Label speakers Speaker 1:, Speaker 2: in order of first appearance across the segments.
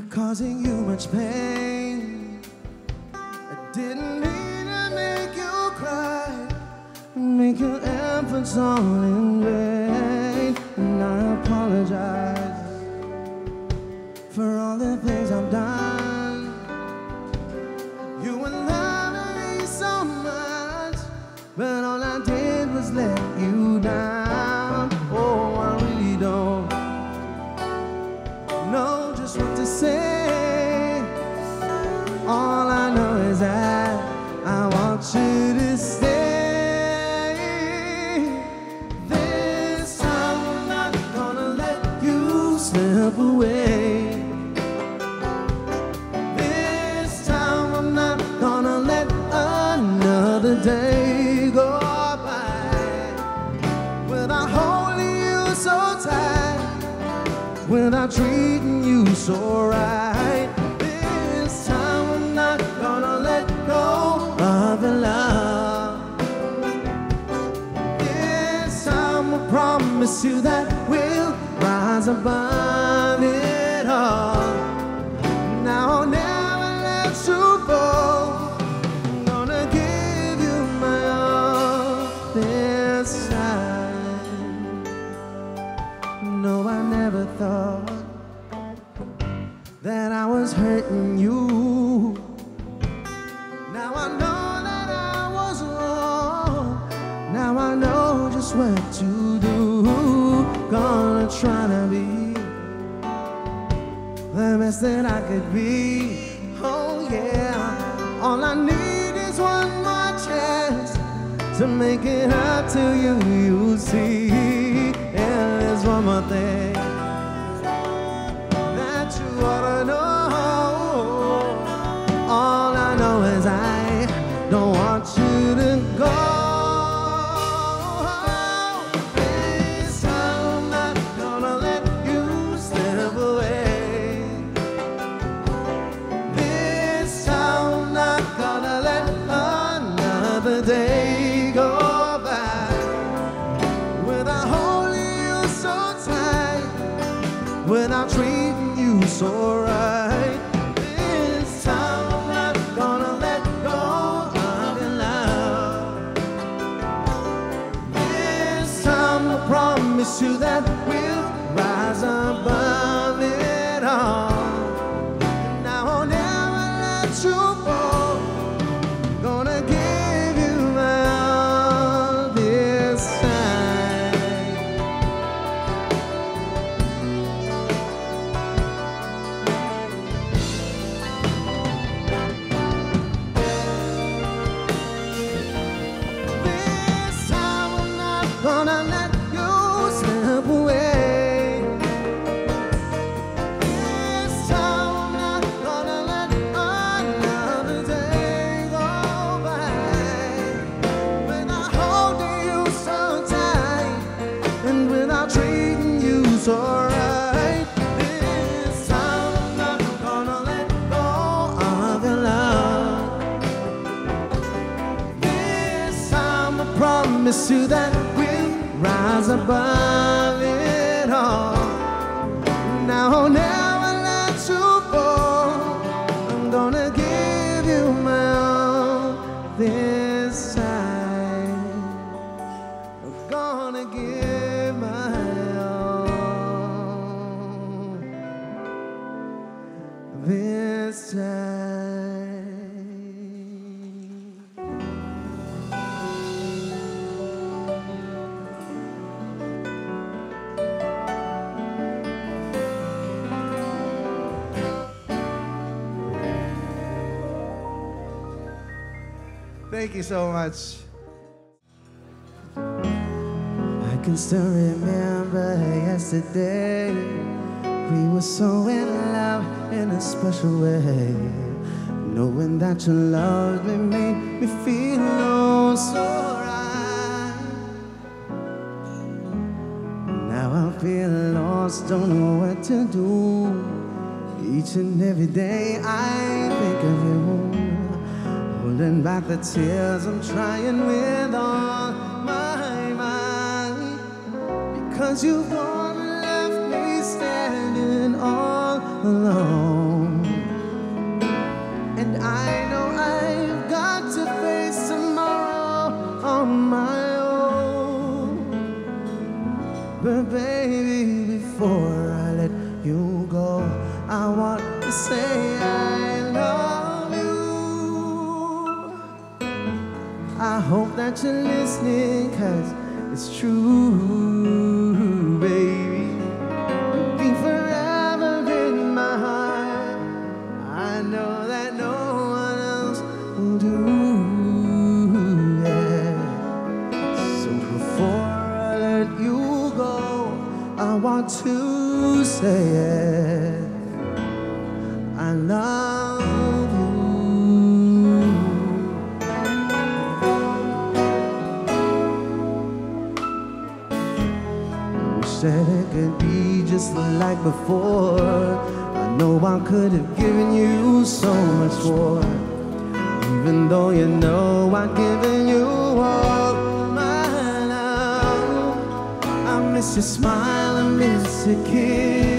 Speaker 1: for causing you much pain. I didn't mean to make you cry, make your efforts all in promise you that we'll rise above. could be. Oh yeah, all I need is one more chance to make it up to you. You see, yeah, there's one more thing that you ought to know. All I know is I. soul. above it all. Now I'll never let you fall. I'm gonna give you my all this time. I'm gonna give my all this time. Thank you so much. I can still remember yesterday. We were so in love in a special way. Knowing that you love me made me feel oh so right. Now I feel lost, don't know what to do. Each and every day I think of you. Holding back the tears I'm trying with all my might. Because you've gone left me standing all alone. And I know I've got to face tomorrow on my own. But baby, before I let you go I want to say hope that you're listening, cause it's true, like before. I know I could have given you so much more. Even though you know I've given you all my love. I miss your smile, I miss your kiss.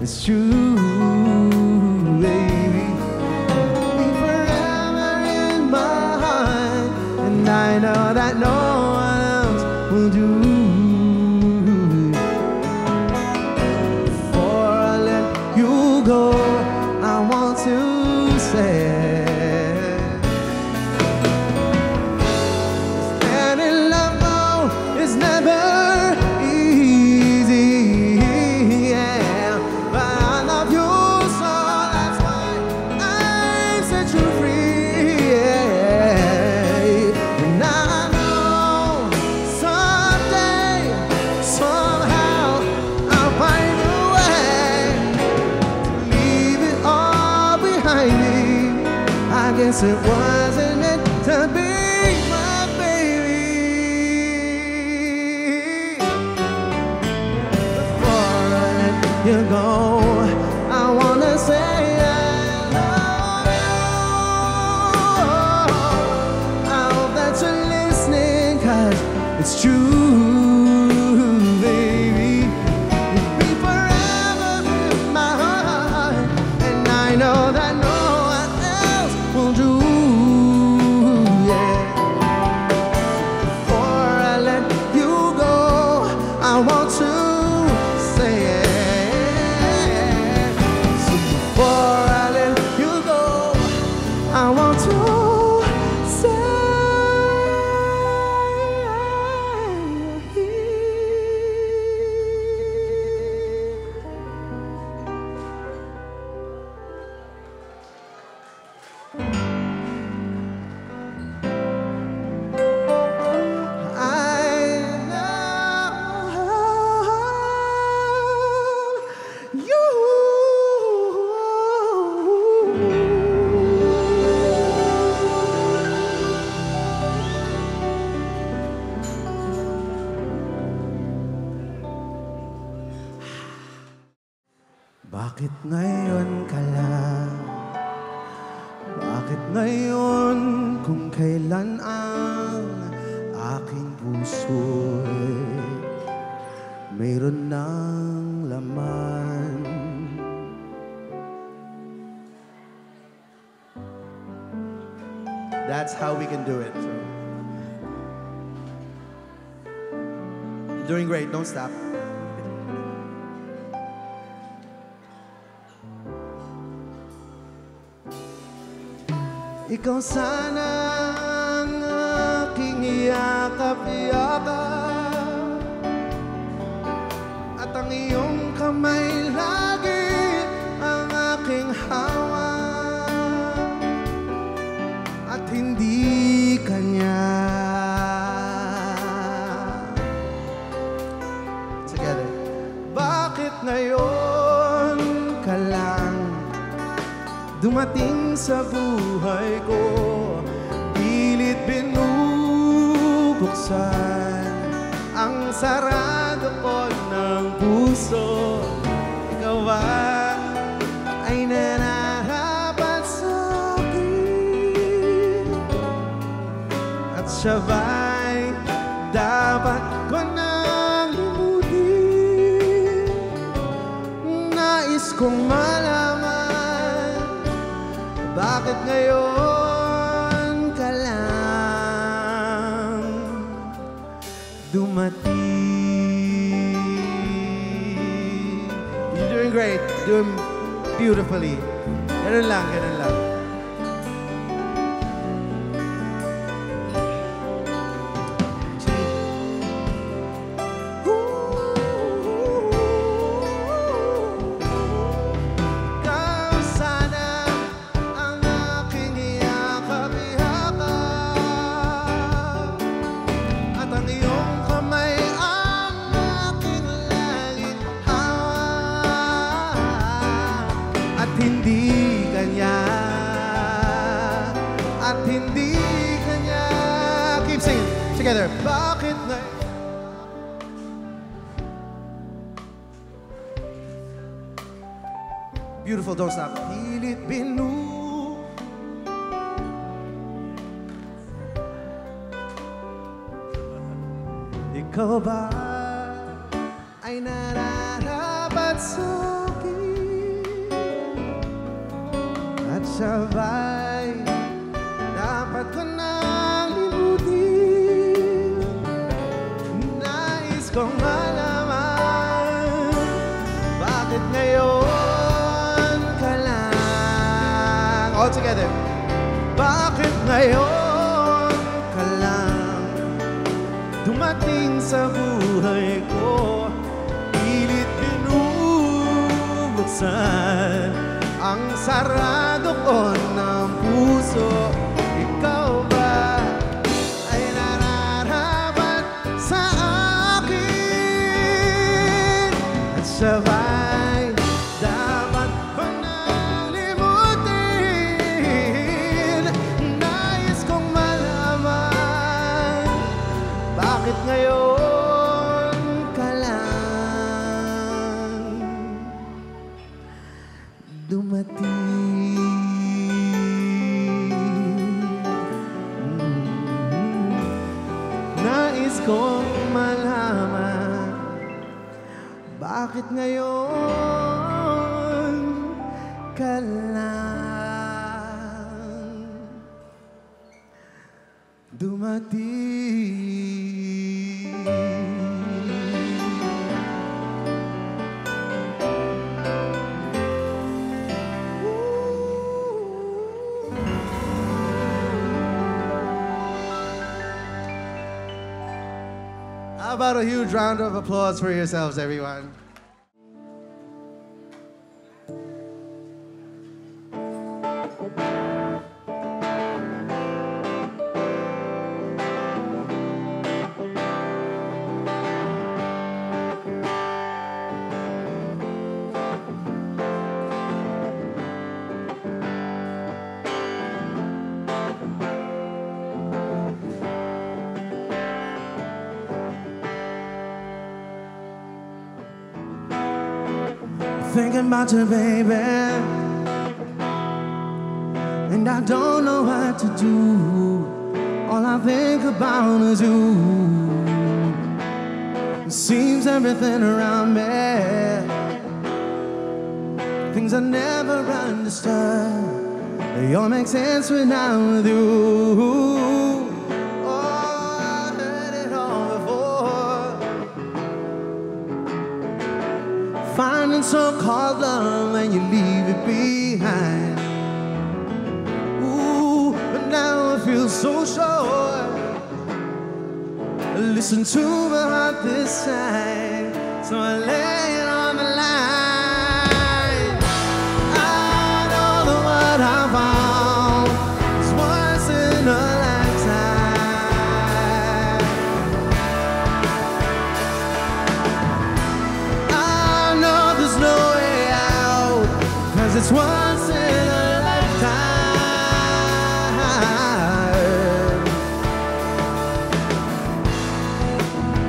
Speaker 1: It's true, baby. Be forever in my heart, and I know that no It wasn't Bakit ngayon ka lang? Bakit ngayon kung kailan ang aking puso'y mayroon ng laman? That's how we can do it. You're doing great. Don't stop. Ikaw sana ang aking yakap-yakap At ang iyong kamay lagi ang aking hawak At hindi kanya. Together. Bakit ngayon ka lang Dumating sa buhay? Binubuksan Ang sarado ko ng puso Ikaw ba ay nararapat sa akin? At siya ba'y dapat ko nang limutin Nais kong malaman Bakit ngayon Dumating You're doing great, doing beautifully. Ganun lang, ganun lang dans sa Philippine nous. Ikaw All together. Bakit ngayon ka lang Dumating sa buhay ko? Pilit binubuksan Ang sarado ko ng puso How about a huge round of applause for yourselves, everyone? About baby. And I don't know what to do. All I think about is you. It seems everything around me, things I never understood, they all make sense when I'm with you. Finding so-called love and you leave it behind. Ooh, but now I feel so sure. Listen to my heart this time, so I lay it's once in a lifetime.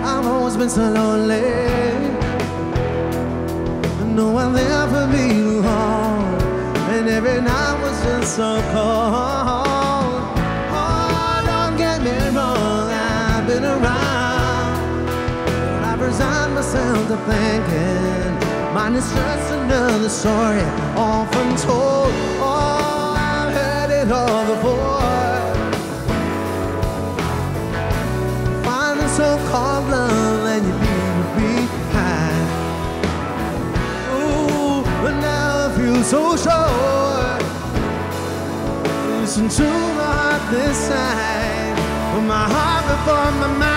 Speaker 1: I've always been so lonely. No one there for me to hold, and every night was just so cold. Oh, don't get me wrong, I've been around, but I've resigned myself to thinking mine is just another story, often told. Oh, I've heard it all before. Find the so-called love and you leave it behind. Ooh, but now I feel so sure. Listen to my heart this time, put my heart before my mind.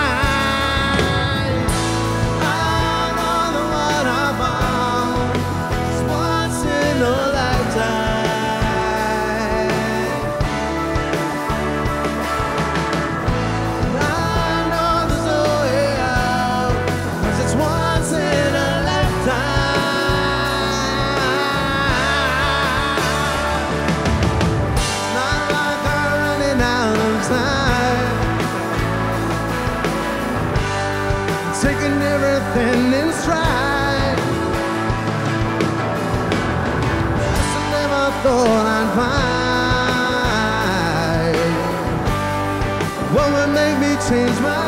Speaker 1: Change my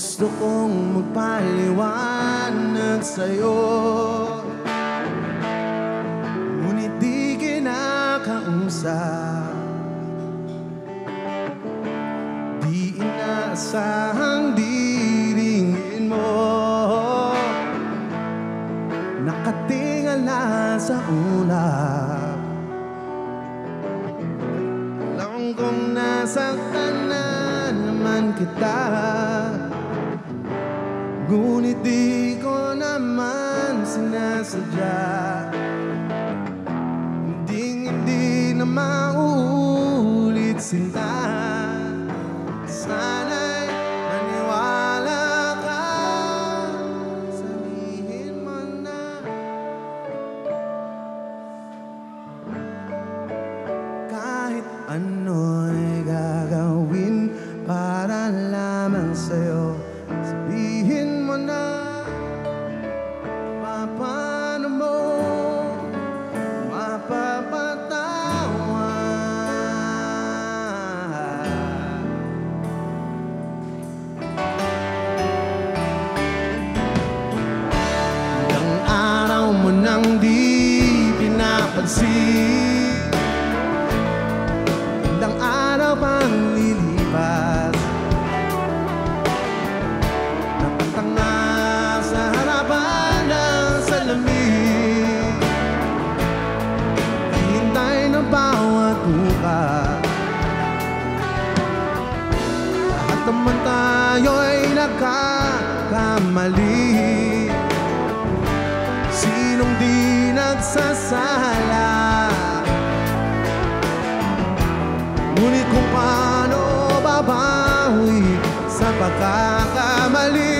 Speaker 1: Gusto kong magpaliwanag sa'yo. Ngunit di kinakausap. Di inaasahang diringin mo. Nakatingala sa ulap. Alam kong nasaktan na naman kita Ngunit di ko naman sinasadya. Hindi hindi na nagkakamali Sinong di nagsasala? Ngunit kung paano babawi sa pagkakamali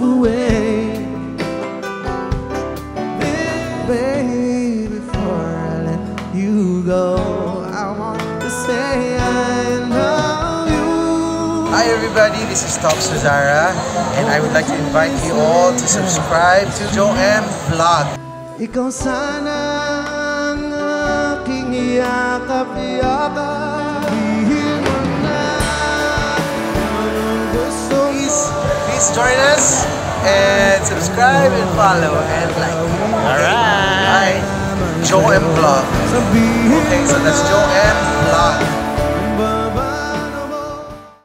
Speaker 1: away. Baby, before I let you go, I want to say I love you.
Speaker 2: Hi everybody, this is Top Suzara and I would like to invite you all to subscribe to M Vlog.
Speaker 1: Ikaw sana ang aking yakap-yakap
Speaker 2: Please, join us and subscribe and follow and like. Alright! Jhoem Vlog. Okay, so that's Jhoem Vlog.